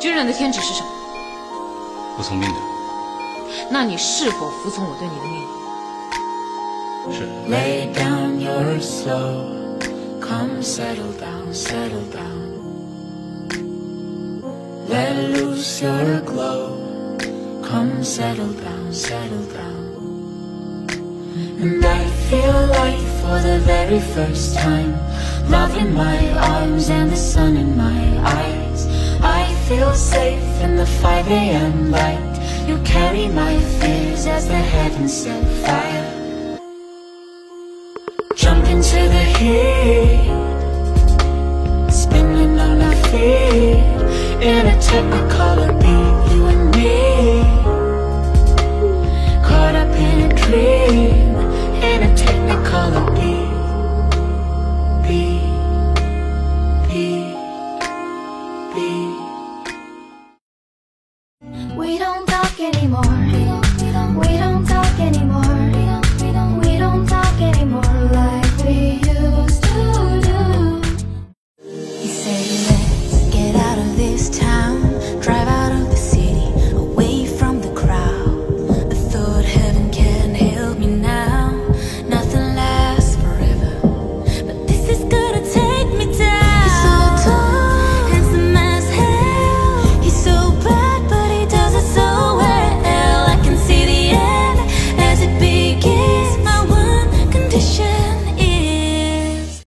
军人的天职是什么？服从命令。那你是否服从我对你的命令？是。feel safe in the 5 a.m. light You carry my fears as the heavens set fire Jump into the heat Spinning on our feet In a typical anymore.